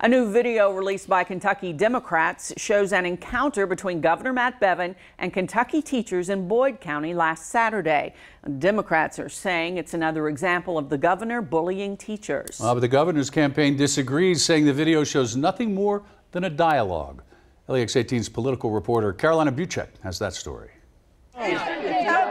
A new video released by Kentucky Democrats shows an encounter between Governor Matt Bevin and Kentucky teachers in Boyd County last Saturday. Democrats are saying it's another example of the governor bullying teachers. Uh, but the governor's campaign disagrees, saying the video shows nothing more than a dialogue. LEX 18's political reporter Karolina Buczek has that story.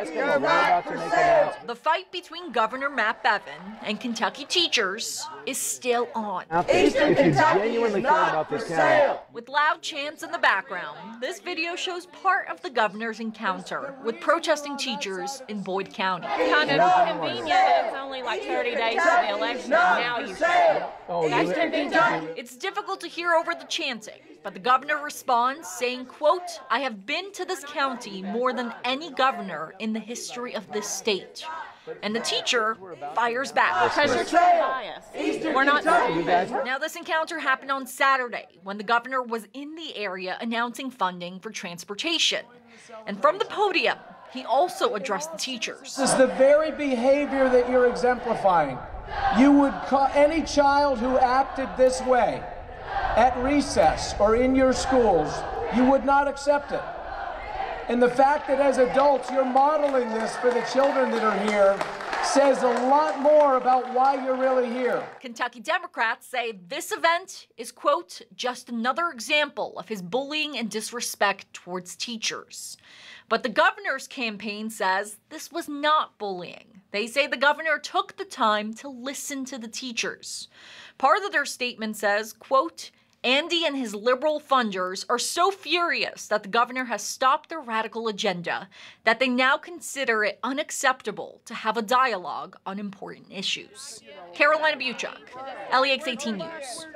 The fight between Governor Matt Bevin and Kentucky teachers is still on. If you genuinely care about this county, With loud chants in the background, this video shows part of the governor's encounter with protesting teachers in Boyd County. kind of convenient that it's only like 30 days to the election. Now you can. oh, That's you, convenient. It's difficult to hear over the chanting, but the governor responds saying, quote, I have been to this county more than any governor in the history of this state. And the teacher fires back. Because you're trying to bias. We're not Now, this encounter happened on Saturday when the governor was in the area announcing funding for transportation. And from the podium, he also addressed the teachers. This is the very behavior that you're exemplifying. You would call any child who acted this way at recess or in your schools, you would not accept it. And the fact that as adults you're modeling this for the children that are here says a lot more about why you're really here. Kentucky Democrats say this event is, quote, just another example of his bullying and disrespect towards teachers. But the governor's campaign says this was not bullying. They say the governor took the time to listen to the teachers. Part of their statement says, quote, Andy and his liberal funders are so furious that the governor has stopped their radical agenda that they now consider it unacceptable to have a dialogue on important issues. Karolina Buczek, LEX 18 News.